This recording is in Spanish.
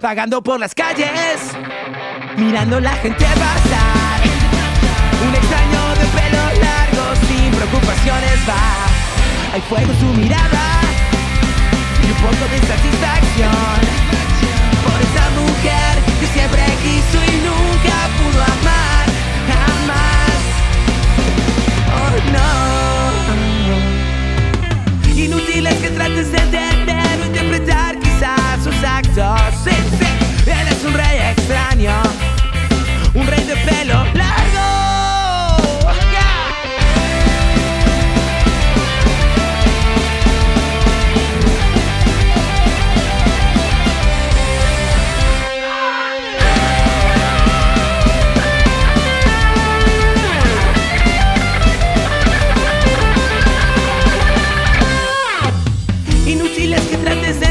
vagando por las calles, mirando la gente pasar. Un extraño de pelo largo, sin preocupaciones va. Hay fuego en su mirada y un poco de. Inútil es que trates de